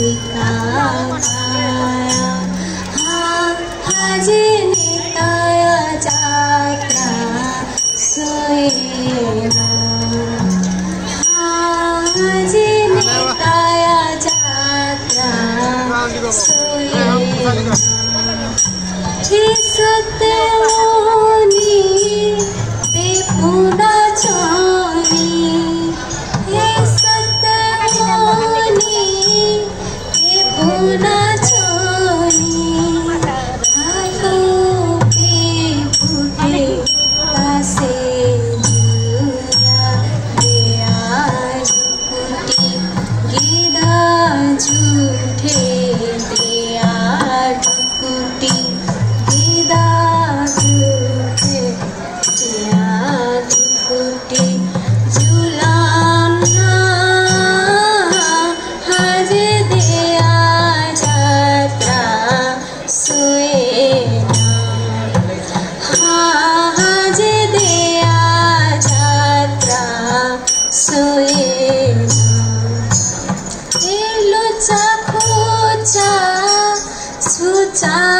बिताया हाँ हजे निताया जाता सोएना time.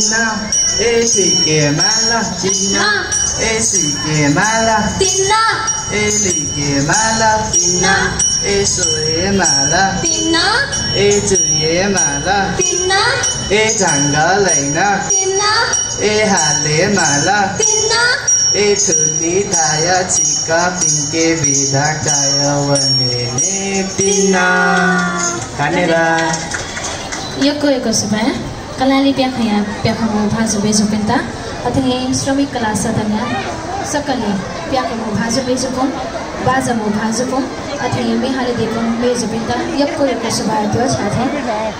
खज फुलेता जिता छुयता खज फुलेता झुलाना आज दिया जाता सोएगा आज दिया जाता सोएगा ए तिन्ना ए तिन्ना ए सिके माला तिन्ना ए सिके माला तिन्ना ए लिके माला तिन्ना ए सोए माला तिन्ना ए जुए माला तिन्ना ए झाङ्गा कलाले प्याक यहाँ प्याकको भाजु बेजोपिन्त अथवा अथि श्रमिक कला साधन सकले प्याकको भाँजु बेजोको बाजामा भाँजोको अथवा बिहारीदेखि बेजोपिन्तर साथै।